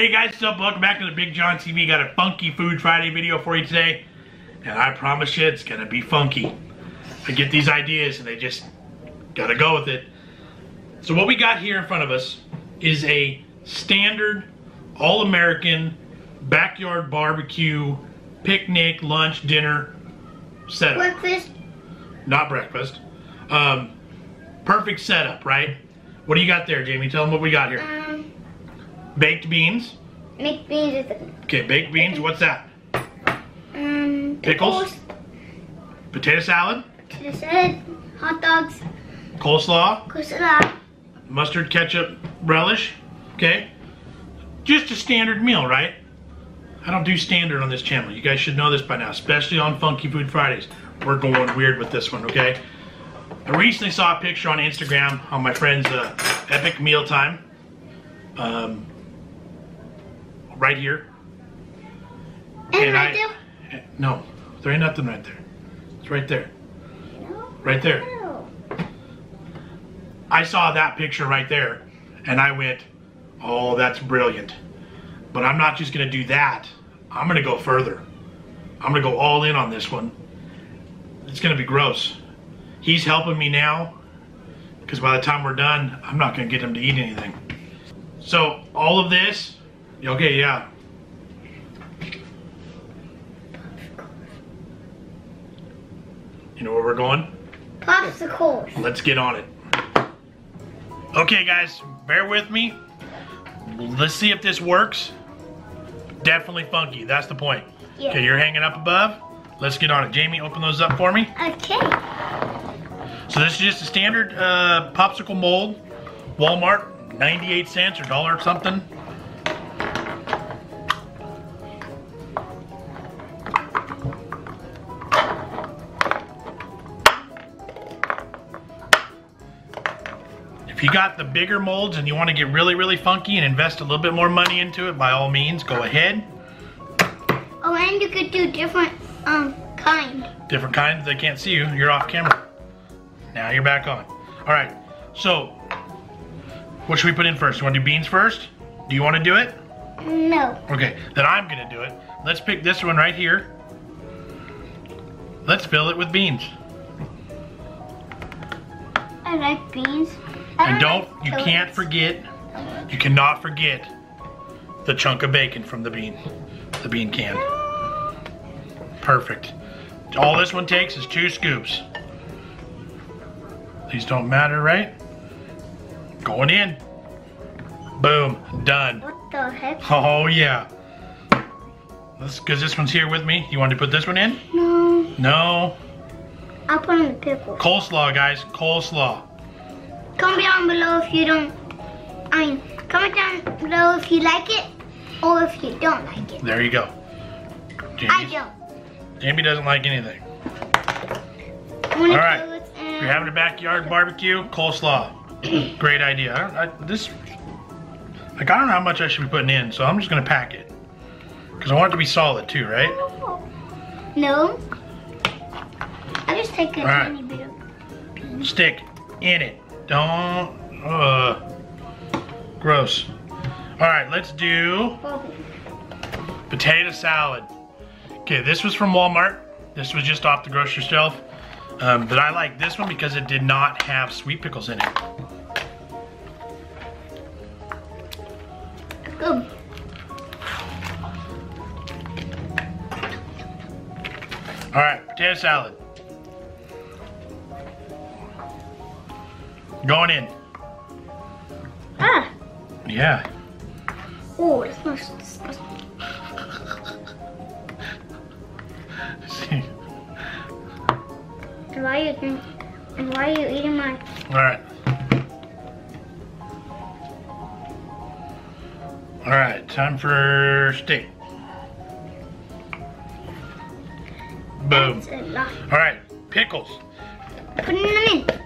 Hey guys, what's up? Welcome back to the BigJon TV. Got a funky Food Friday video for you today. And I promise you it's gonna be funky. I get these ideas and they just gotta go with it. So what we got here in front of us is a standard all-American backyard barbecue picnic, lunch, dinner setup. Breakfast. Not breakfast. Um, perfect setup, right? What do you got there, Jamie? Tell them what we got here. Um, Baked beans. make beans. Okay, baked beans. What's that? Um, Pickles? Potato salad. Potato salad, hot dogs, Coleslaw. coleslaw. Mustard, ketchup, relish. Okay. Just a standard meal, right? I don't do standard on this channel. You guys should know this by now, especially on Funky Food Fridays. We're going weird with this one, okay? I recently saw a picture on Instagram on my friend's uh, Epic Meal Time. Um, right here. And, right I, there. No, there ain't nothing right there. It's right there. No. Right there. No. I saw that picture right there and I went, oh, that's brilliant. But I'm not just going to do that. I'm going to go further. I'm going to go all in on this one. It's going to be gross. He's helping me now because by the time we're done, I'm not going to get him to eat anything. So, all of this, okay, yeah. You know where we're going? Popsicles. Let's get on it. Okay, guys, bear with me. Let's see if this works. Definitely funky. That's the point. Yeah. Okay, you're hanging up above. Let's get on it. Jamie, open those up for me. Okay. So this is just a standard uh, popsicle mold. Walmart, 98 cents or dollar or something. If you got the bigger molds and you want to get really, really funky and invest a little bit more money into it, by all means, go ahead. Oh, and you could do different um kind. different kinds. They can't see you. You're off camera. Now you're back on. All right. So, what should we put in first? You want to do beans first? Do you want to do it? No. Okay. Then I'm gonna do it. Let's pick this one right here. Let's fill it with beans. I like beans. And don't, you can't forget, you cannot forget the chunk of bacon from the bean, the bean can. Perfect. All this one takes is two scoops. These don't matter, right? Going in. Boom, done. What the heck? Oh yeah. Because this one's here with me. You want to put this one in? No. No. I'll put in the pickles. Coleslaw, guys. Coleslaw. Comment down below if you don't. I mean, comment down below if you like it or if you don't like it. There you go. I Jamie, don't. Jamie doesn't like anything. All right. If you're having a backyard barbecue, coleslaw. Great idea. I don't, I, this, like, I don't know how much I should be putting in, so I'm just gonna pack it. Because I want it to be solid too, right? No. I just take a All right. tiny bit of. Stick in it. Don't, uh, gross. All right, let's do potato salad. Okay, this was from Walmart. This was just off the grocery shelf. Um, but I like this one because it did not have sweet pickles in it. Good. All right, potato salad. Going in. Ah. Yeah. Oh, smells disgusting. See. And why are you? And why are you eating my? All right. All right, time for steak. Boom. That's a lot. All right, pickles. Putting them in.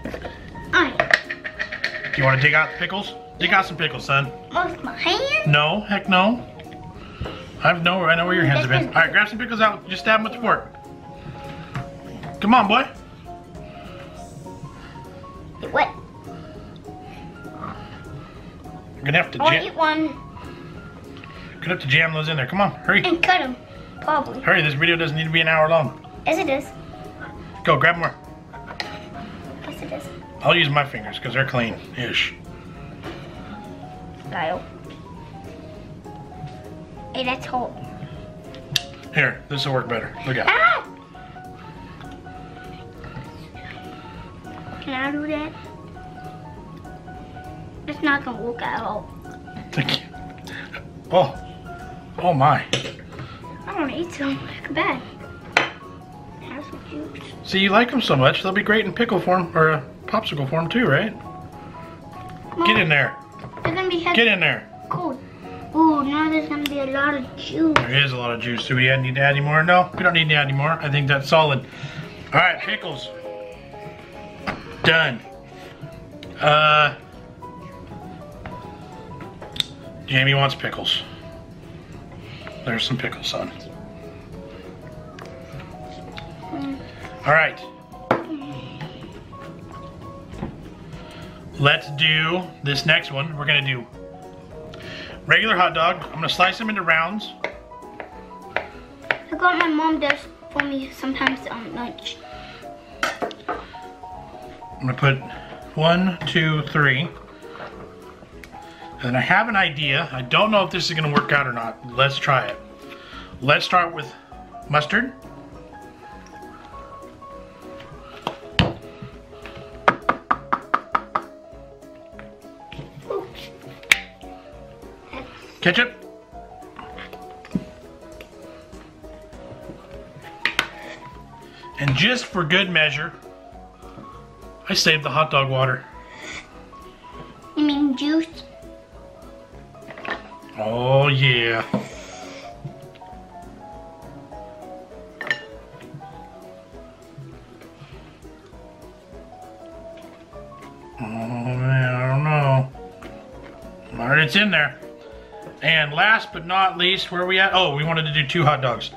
You want to dig out the pickles? Dig out some pickles, son. With my hand. No, heck no. I have no, I know where your hands have been. All right, grab some pickles out. Just stab them with the fork. Come on, boy. Get wet. You're gonna have to I jam. eat one. Gonna have to jam those in there. Come on, hurry. And cut them. Probably. Hurry, this video doesn't need to be an hour long. Yes, it is. Go, grab more. Yes, it is. I'll use my fingers because they're clean-ish. Lyle. Hey, that's hot. Here, this will work better. Look out. Ah! Can I do that? It's not gonna work at all. Thank you. Oh, oh my. I don't eat some. Look bad. Have some juice. See, you like them so much, they'll be great in pickle form or uh, popsicle form too, right? Get in there. They're gonna be heavy Get in there. cold. Ooh, now there's gonna be a lot of juice. There is a lot of juice. Do we need to add any more? No, we don't need to add any more. I think that's solid. All right, pickles. Done. Uh, Jamie wants pickles. There's some pickles, son. All right. Let's do this next one. We're gonna do regular hot dog. I'm gonna slice them into rounds. I got my mom does for me sometimes on lunch. I'm gonna put one, two, three. And I have an idea. I don't know if this is gonna work out or not. Let's try it. Let's start with mustard. Ketchup. And just for good measure, I saved the hot dog water. you mean juice? Oh yeah. Oh man, I don't know. Alright, it's in there. And last but not least, where are we at? Oh, we wanted to do two hot dogs.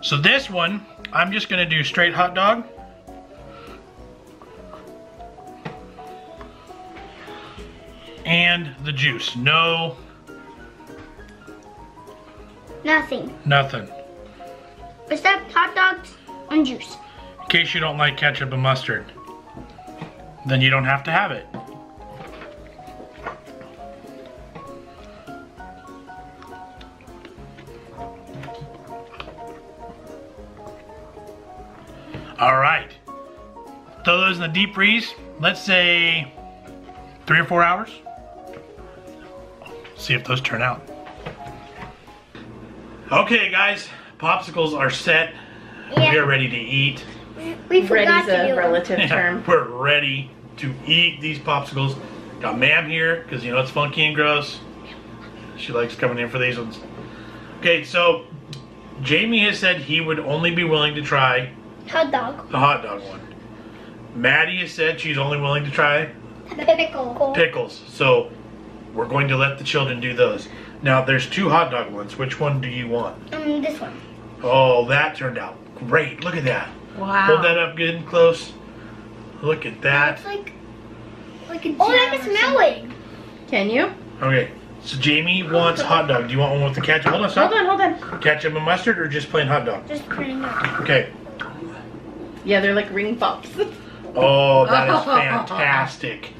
So this one, I'm just gonna do straight hot dog. And the juice. No, Nothing. nothing. Except hot dogs and juice. In case you don't like ketchup and mustard, then you don't have to have it. All right. Throw those in the deep freeze. Let's say three or four hours. See if those turn out. Okay, guys, popsicles are set. We are ready to eat. we forgot Ready's a relative Yeah, term. We're ready to eat these popsicles. Got Ma'am here because you know it's funky and gross. She likes coming in for these ones. Okay, so Jamie has said he would only be willing to try Hot dog. the hot dog one. Maddie has said she's only willing to try Pickle. pickles. So we're going to let the children do those. Now there's two hot dog ones. Which one do you want? Um, this one. Oh, that turned out great. Look at that. Wow. Hold that up good and close. Look at that. It's like, like a Oh, I can smell it. Can you? Okay, so Jamie wants hot dog. Do you want one with the ketchup? Hold on, stop. Hold on, hold on. Ketchup and mustard or just plain hot dog? Just putting it. Okay. Yeah, they're like ring pops. Oh, that is fantastic.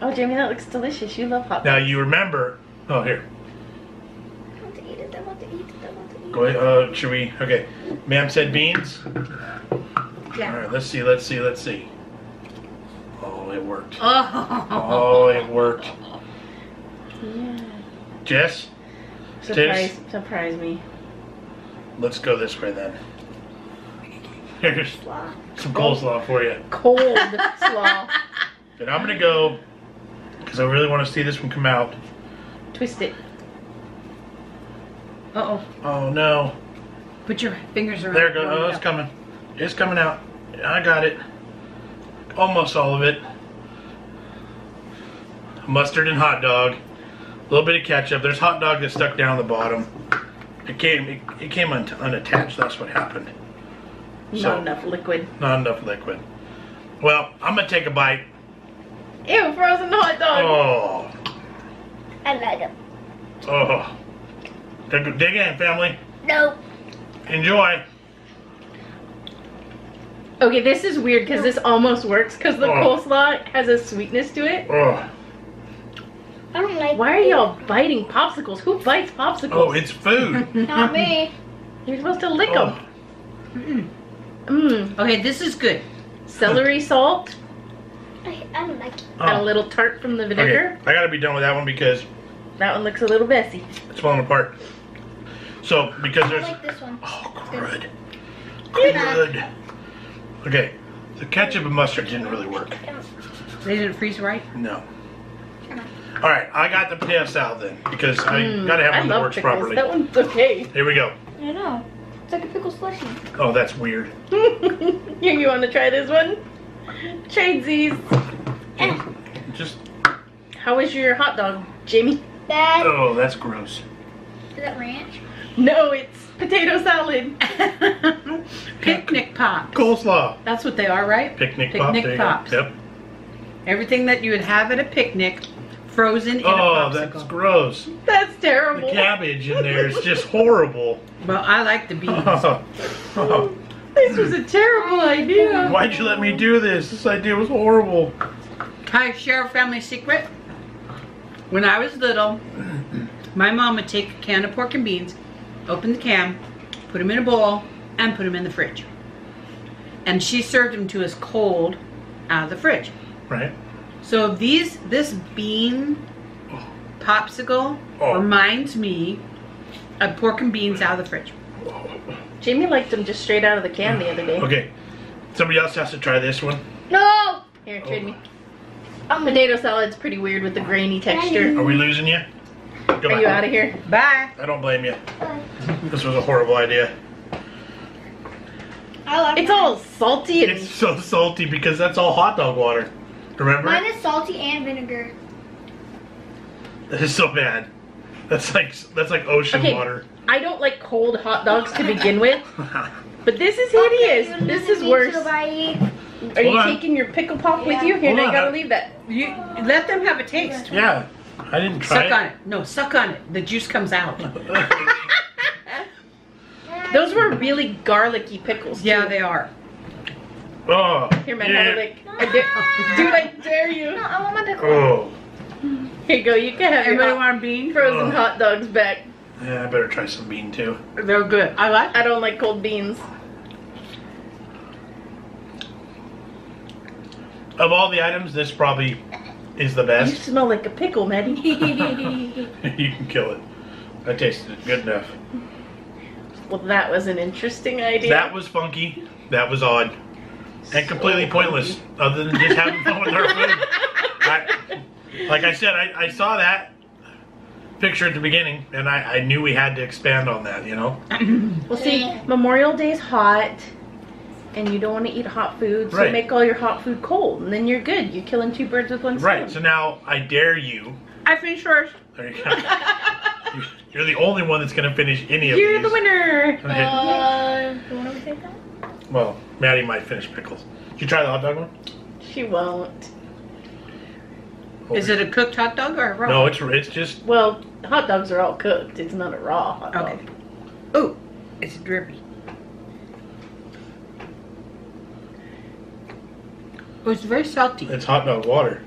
oh, Jamie, that looks delicious. You love hot Now you remember. Oh, here. I want to eat it. I want to eat it. I want to eat. Go ahead. Uh, should we? Okay. Ma'am said beans. All Yeah. right. Let's see. Let's see. Let's see. Oh, it worked. Oh. Oh, it worked. Yeah. Jess, Surprise, surprise me. let's go this way then. Here's some coleslaw for you. Cold slaw. And I'm gonna go because I really want to see this one come out. Twist it. Uh oh. Oh no. Put your fingers around. There it goes. Oh, it's coming. It's coming out. I got it. Almost all of it. Mustard and hot dog. A little bit of ketchup. There's hot dog that's stuck down the bottom. It came. It, it came un- unattached. That's what happened. Not So- enough liquid. Not enough liquid. Well, I'm gonna take a bite. Ew, frozen hot dog. Oh, I like it. oh, Dig dig in, family. No. Enjoy. Okay, this is weird because this almost works because the Oh. coleslaw has a sweetness to it. Oh, I don't like Why are y'all biting popsicles? Who bites popsicles? oh it's food. Not me. You're supposed to lick Oh, them. Mmm. Okay, this is good. Celery salt I, I don't like it. and a oh. little tart from the Okay, vinegar. I gotta be done with that one because That one looks a little messy. it's falling apart. So, because there's I like this one. Oh, good. Good. Okay, the ketchup and mustard didn't really work. They didn't freeze right. No. All right, I got the potato salad then because I Mm, gotta have I one that works pickles. properly. That one's okay. Here we go. I know. It's like a pickle slushy. Oh, that's weird. Here, you want to try this one? Tradesies. Just How was your hot dog, Jamie? Bad. oh, that's gross. Is that ranch? No, it's potato salad. Picnic pops. Coleslaw. That's what they are, right? Picnic, pop. Picnic there you go. pops. Yep. Everything that you would have at a picnic, frozen in Oh, a popsicle. that's gross. That's terrible. The cabbage in there is just horrible. Well, I like the beans. This was a terrible idea. Why'd you let me do this? This idea was horrible. I share a family secret? When I was little, my mom would take a can of pork and beans, open the can, put them in a bowl, and put them in the fridge. And she served them to us cold out of the fridge. Right? So these, this bean popsicle Oh. reminds me of pork and beans out of the fridge. Jamie liked them just straight out of the can the other day. Okay. Somebody else has to try this one. No. Here, trade me. I'm Potato salad's pretty weird with the grainy texture. Are we losing you? Are you out of here? Bye. I don't blame you. This was a horrible idea. I love It's all salty and It's so salty because that's all hot dog water. Remember? Mine is salty and vinegar. That is so bad. That's like that's like ocean Okay. water. I don't like cold hot dogs to begin with, but this is hideous. you this is worse. too, bye. Are you on. taking your pickle pop with you? Here, Hold now you gotta leave that. You let them have a taste. yeah. I didn't try Suck on it. No, suck on it. The juice comes out. Those were really garlicky pickles. Yeah, too. they are. Oh. Here, man, yeah. have a lick. I dare, ah. dude, I dare you. No, I want my pickle. Oh. Here you go. You can have Everybody want a bean? frozen Oh. hot dogs back. Yeah, I better try some bean too. They're good. I like. I don't like cold beans. Of all the items, this probably is the best. You smell like a pickle, Maddie. you can kill it. I tasted it good enough. well, that was an interesting idea. That was funky. That was odd. And completely pointless, other than just having fun with our food. I, like I said, I, I saw that picture at the beginning, and I, I knew we had to expand on that, you know? Well, see, Memorial Day's hot, and you don't want to eat hot food, so Right. make all your hot food cold, and then you're good. You're killing two birds with one stone. Right, so now I dare you. I finished first. There you go. You're the only one that's going to finish any of You're these. the winner. Okay. Uh, you want to take that? Well, Maddie might finish pickles. Did you try the hot dog one? She won't. Is it a cooked hot dog or a raw? No, it's it's just Well, hot dogs are all cooked. It's not a raw hot dog. Okay. Oh, it's drippy. Oh, it's very salty. it's hot dog water.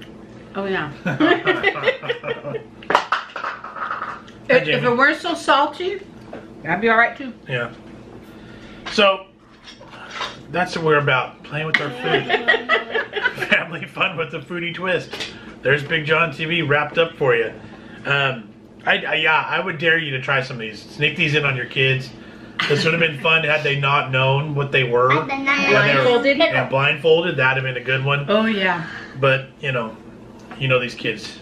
Oh yeah. Hi, If, if Jamie. it weren't so salty, that'd be all right too. Yeah. So that's what we're about. Playing with our food. Family fun with the foodie twist. There's BigJon TV wrapped up for you. Um, I, I yeah, I would dare you to try some of these. Sneak these in on your kids. This would have been fun had they not known what they were. At the night. When they were- Blindfolded? Yeah, blindfolded. That'd have been a good one. Oh yeah. But you know, you know these kids.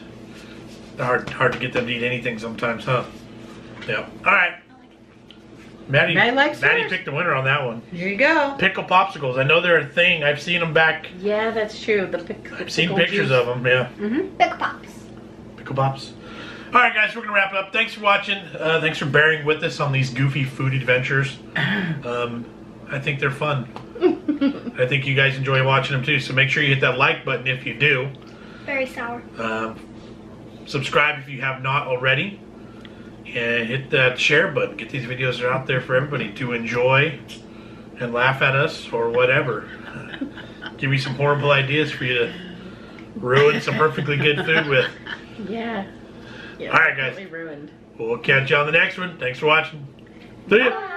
They're hard hard to get them to eat anything sometimes, huh? Yeah. All right. Maddie, Maddie likes Maddie hers. picked the winner on that one. Here you go. Pickle popsicles. I know they're a thing. I've seen them back. Yeah, that's true. The, pic- the I've seen pictures juice. of them. Yeah. Mm-hmm. Pickle pops. Pickle pops. All right, guys, we're gonna wrap it up. Thanks for watching. Uh, thanks for bearing with us on these goofy food adventures. Um, I think they're fun. I think you guys enjoy watching them too. So make sure you hit that like button if you do. Very sour. Um, subscribe if you have not already. And hit that share button. Get these videos out there for everybody to enjoy and laugh at us or whatever. Give me some horrible ideas for you to ruin some perfectly good food with. Yeah. yeah All right, guys. ruined. We'll catch you on the next one. Thanks for watching. See ya.